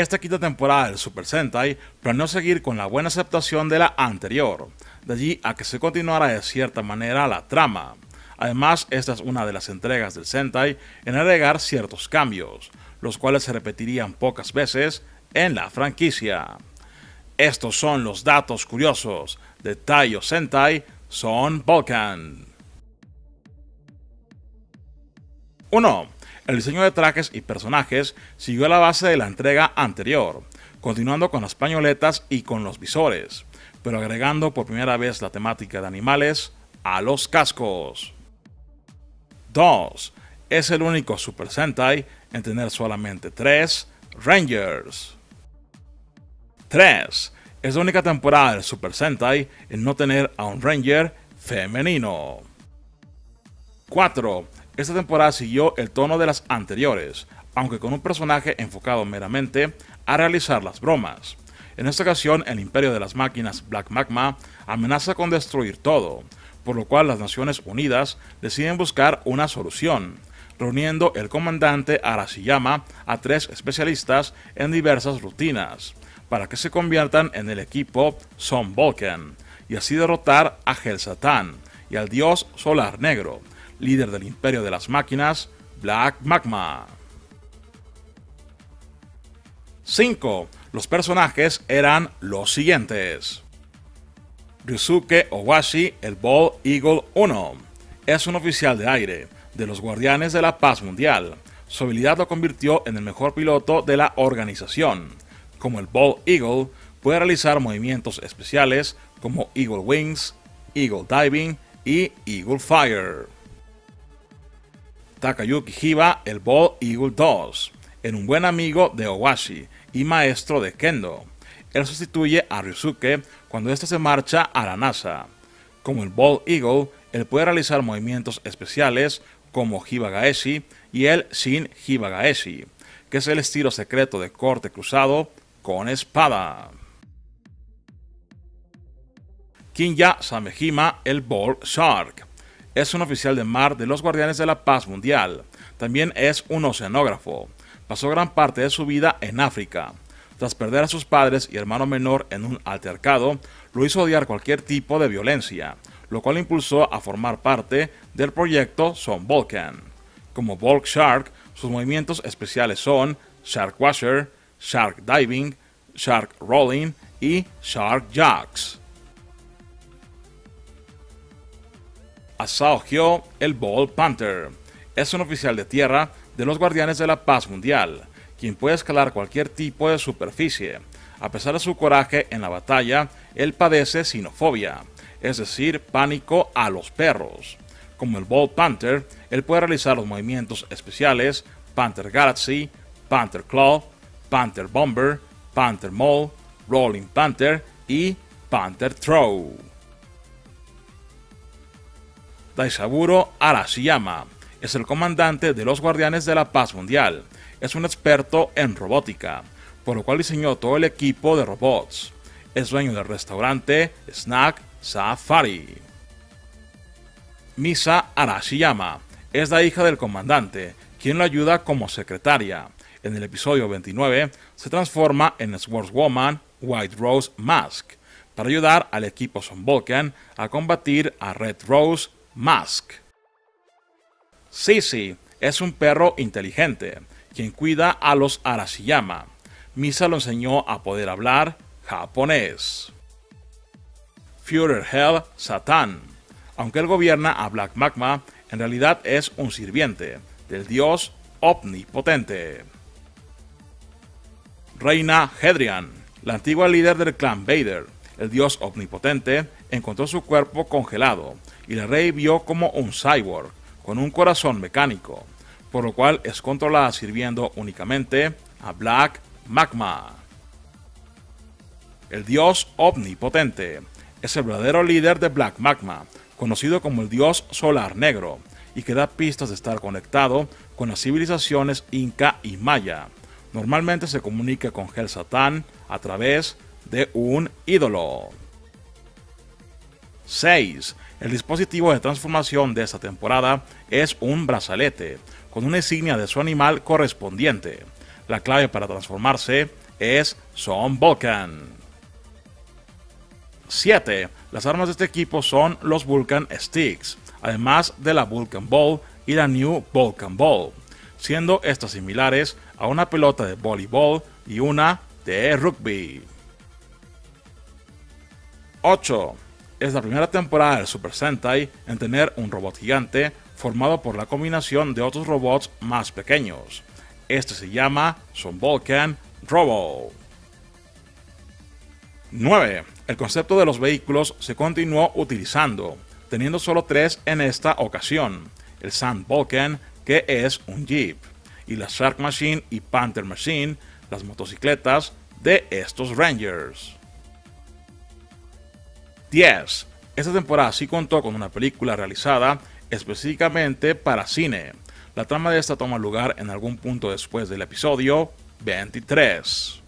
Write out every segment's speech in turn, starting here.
Esta quinta temporada del Super Sentai planeó seguir con la buena aceptación de la anterior, de allí a que se continuara de cierta manera la trama. Además, esta es una de las entregas del Sentai en agregar ciertos cambios, los cuales se repetirían pocas veces en la franquicia. Estos son los datos curiosos de Taiyo Sentai Son Volcan. 1. El diseño de trajes y personajes siguió la base de la entrega anterior, continuando con las pañoletas y con los visores, pero agregando por primera vez la temática de animales a los cascos. 2. Es el único Super Sentai en tener solamente 3 Rangers. 3. Es la única temporada del Super Sentai en no tener a un Ranger femenino. 4. Esta temporada siguió el tono de las anteriores, aunque con un personaje enfocado meramente a realizar las bromas. En esta ocasión, el imperio de las máquinas Black Magma amenaza con destruir todo, por lo cual las Naciones Unidas deciden buscar una solución, reuniendo el comandante Arashiyama a tres especialistas en diversas rutinas, para que se conviertan en el equipo Son Vulcan, y así derrotar a Hel Satan y al dios solar negro, líder del imperio de las máquinas, Black Magma. 5. Los personajes eran los siguientes. Ryusuke Owashi, el Ball Eagle 1, es un oficial de aire de los Guardianes de la Paz Mundial. Su habilidad lo convirtió en el mejor piloto de la organización. Como el Ball Eagle, puede realizar movimientos especiales como Eagle Wings, Eagle Diving y Eagle Fire. Takayuki Hiba, el Ball Eagle 2, en un buen amigo de Owashi y maestro de Kendo. Él sustituye a Ryusuke cuando éste se marcha a la NASA. Como el Ball Eagle, él puede realizar movimientos especiales como Hibagaeshi y el Shin Hibagaeshi, que es el estilo secreto de corte cruzado con espada. Kinya Samehima, el Ball Shark, es un oficial de mar de los Guardianes de la Paz Mundial. También es un oceanógrafo. Pasó gran parte de su vida en África. Tras perder a sus padres y hermano menor en un altercado, lo hizo odiar cualquier tipo de violencia, lo cual impulsó a formar parte del proyecto Son Vulcan. Como Volk Shark, sus movimientos especiales son Shark Washer, Shark Diving, Shark Rolling y Shark Jacks. Asao Hyo, el Ball Panther. Es un oficial de tierra de los Guardianes de la Paz Mundial, quien puede escalar cualquier tipo de superficie. A pesar de su coraje en la batalla, él padece sinofobia, es decir, pánico a los perros. Como el Ball Panther, él puede realizar los movimientos especiales Panther Galaxy, Panther Claw, Panther Bomber, Panther Mole, Rolling Panther y Panther Throw. Daisaburo Arashiyama es el comandante de los Guardianes de la Paz Mundial. Es un experto en robótica, por lo cual diseñó todo el equipo de robots. Es dueño del restaurante Snack Safari. Misa Arashiyama es la hija del comandante, quien lo ayuda como secretaria. En el episodio 29 se transforma en Swordswoman White Rose Mask para ayudar al equipo Son Vulcan a combatir a Red Rose Mask. Sisi es un perro inteligente, quien cuida a los Arashiyama. Misa lo enseñó a poder hablar japonés. Führer Hell Satan. Aunque él gobierna a Black Magma, en realidad es un sirviente del dios omnipotente. Reina Hedrian, la antigua líder del clan Vader, el dios omnipotente, encontró su cuerpo congelado y la revivió como un cyborg, con un corazón mecánico, por lo cual es controlada sirviendo únicamente a Black Magma. El dios omnipotente es el verdadero líder de Black Magma, conocido como el dios solar negro, y que da pistas de estar conectado con las civilizaciones Inca y Maya. Normalmente se comunica con Hel Satan a través de un ídolo. 6. El dispositivo de transformación de esta temporada es un brazalete, con una insignia de su animal correspondiente. La clave para transformarse es Son Vulcan. 7. Las armas de este equipo son los Vulcan Sticks, además de la Vulcan Ball y la New Vulcan Ball, siendo estas similares a una pelota de voleibol y una de rugby. 8. Es la primera temporada del Super Sentai en tener un robot gigante formado por la combinación de otros robots más pequeños. Este se llama Son Vulcan Robo. 9. El concepto de los vehículos se continuó utilizando, teniendo solo tres en esta ocasión. El Sand Vulcan, que es un Jeep, y la Shark Machine y Panther Machine, las motocicletas de estos Rangers. 10. Esta temporada sí contó con una película realizada específicamente para cine. La trama de esta toma lugar en algún punto después del episodio 23.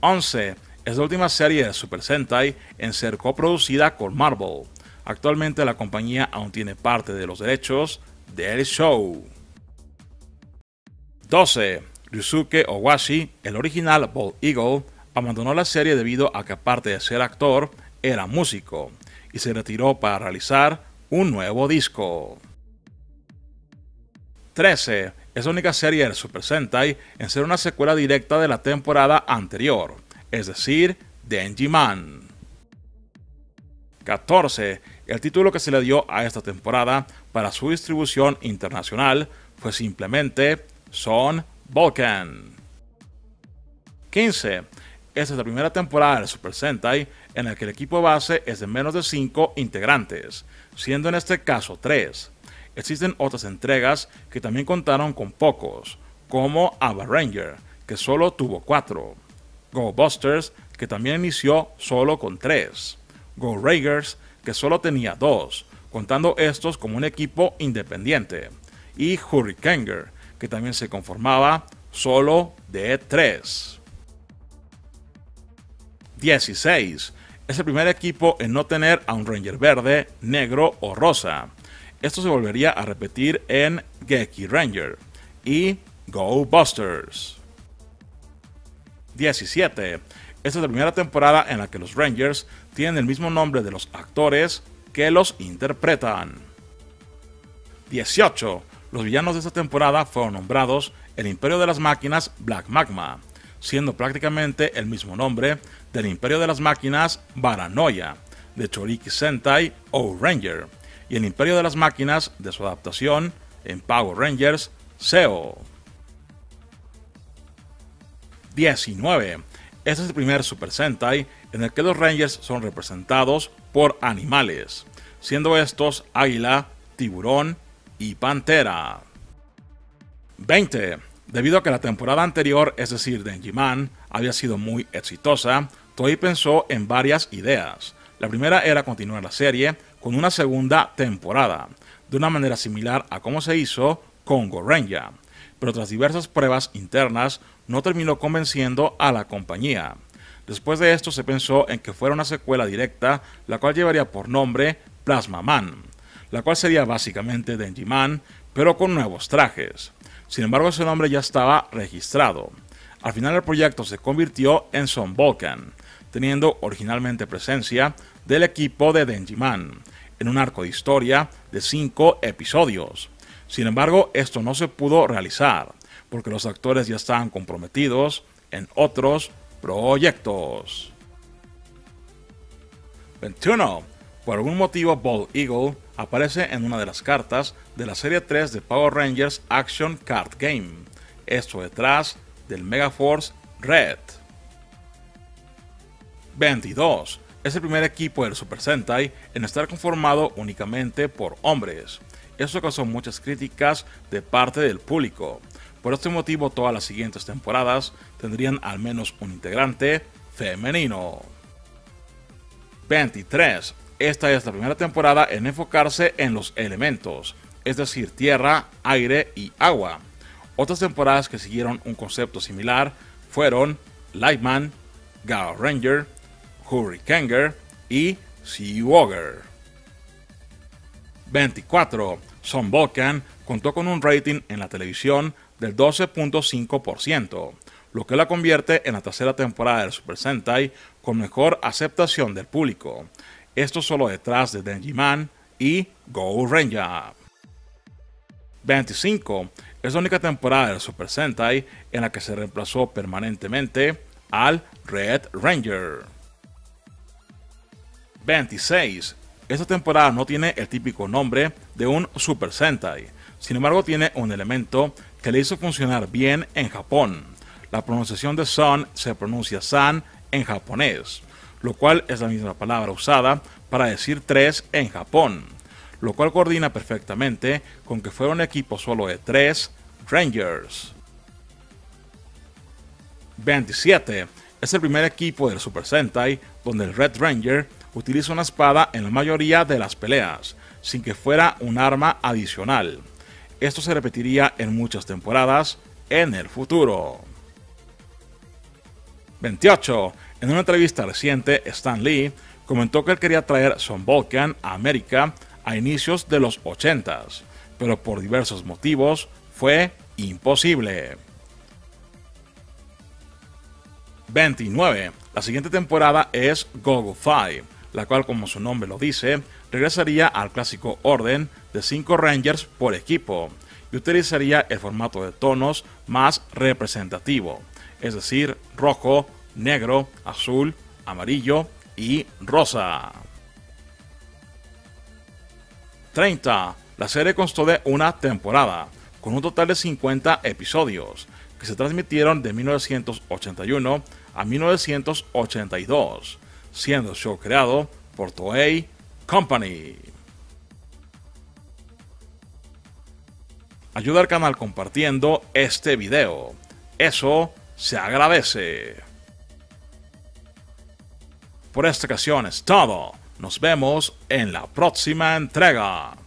11. Es la última serie de Super Sentai en ser coproducida con Marvel. Actualmente la compañía aún tiene parte de los derechos del show. 12. Ryusuke Owashi, el original Bald Eagle, abandonó la serie debido a que aparte de ser actor, era músico y se retiró para realizar un nuevo disco. 13. Es la única serie de Super Sentai en ser una secuela directa de la temporada anterior, es decir, Denji Man. 14. El título que se le dio a esta temporada para su distribución internacional fue simplemente Son Vulcan. 15. Esta es la primera temporada de Super Sentai en la que el equipo base es de menos de 5 integrantes, siendo en este caso 3. Existen otras entregas que también contaron con pocos, como Ava Ranger, que solo tuvo 4, Go Busters, que también inició solo con 3, Go Raggers, que solo tenía 2, contando estos como un equipo independiente, y Hurricaneer, que también se conformaba solo de 3. 16. Es el primer equipo en no tener a un Ranger verde, negro o rosa. Esto se volvería a repetir en Geki Ranger y Go Busters. 17. Esta es la primera temporada en la que los Rangers tienen el mismo nombre de los actores que los interpretan. 18. Los villanos de esta temporada fueron nombrados el Imperio de las Máquinas Black Magma, siendo prácticamente el mismo nombre del Imperio de las Máquinas Baranoia, de Choriki Sentai O Ranger, y el Imperio de las Máquinas de su adaptación en Power Rangers SEO. 19. Este es el primer Super Sentai en el que los Rangers son representados por animales, siendo estos águila, tiburón y pantera. 20. Debido a que la temporada anterior, es decir, de Man, había sido muy exitosa, Toei pensó en varias ideas. La primera era continuar la serie con una segunda temporada, de una manera similar a como se hizo con Gorenja, pero tras diversas pruebas internas no terminó convenciendo a la compañía. Después de esto se pensó en que fuera una secuela directa, la cual llevaría por nombre Plasma Man, la cual sería básicamente Denji Man, pero con nuevos trajes. Sin embargo, ese nombre ya estaba registrado. Al final el proyecto se convirtió en Son Vulcan, teniendo originalmente presencia del equipo de Denjiman, en un arco de historia de 5 episodios. Sin embargo, esto no se pudo realizar, porque los actores ya estaban comprometidos en otros proyectos. 21. Por algún motivo, Bald Eagle aparece en una de las cartas de la serie 3 de Power Rangers Action Card Game, esto detrás del Megaforce Red. 22. Es el primer equipo del Super Sentai en estar conformado únicamente por hombres. Esto causó muchas críticas de parte del público. Por este motivo, todas las siguientes temporadas tendrían al menos un integrante femenino. 23. Esta es la primera temporada en enfocarse en los elementos, es decir, tierra, aire y agua. Otras temporadas que siguieron un concepto similar fueron Lightman, Gao Ranger, Hurricaneer y Sea Wogger. 24. Son Vulcan contó con un rating en la televisión del 12.5%, lo que la convierte en la tercera temporada del Super Sentai con mejor aceptación del público. Esto solo detrás de Denji Man y Go Ranger. 25 es la única temporada del Super Sentai en la que se reemplazó permanentemente al Red Ranger. 26. Esta temporada no tiene el típico nombre de un Super Sentai, sin embargo tiene un elemento que le hizo funcionar bien en Japón. La pronunciación de Sun se pronuncia San en japonés, lo cual es la misma palabra usada para decir tres en Japón, lo cual coordina perfectamente con que fuera un equipo solo de tres Rangers. 27. Es el primer equipo del Super Sentai donde el Red Ranger utiliza una espada en la mayoría de las peleas, sin que fuera un arma adicional. Esto se repetiría en muchas temporadas en el futuro. 28. En una entrevista reciente, Stan Lee comentó que él quería traer Son Volcan a América a inicios de los 80s, pero por diversos motivos fue imposible. 29. La siguiente temporada es Gogo 5, la cual como su nombre lo dice, regresaría al clásico orden de 5 Rangers por equipo y utilizaría el formato de tonos más representativo, es decir, rojo, negro, azul, amarillo y rosa. 30. La serie constó de una temporada, con un total de 50 episodios, que se transmitieron de 1981 a 1982, siendo el show creado por Toei Company. Ayuda al canal compartiendo este video. Eso se agradece. Por esta ocasión es todo. Nos vemos en la próxima entrega.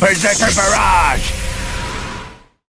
Berserker Barrage!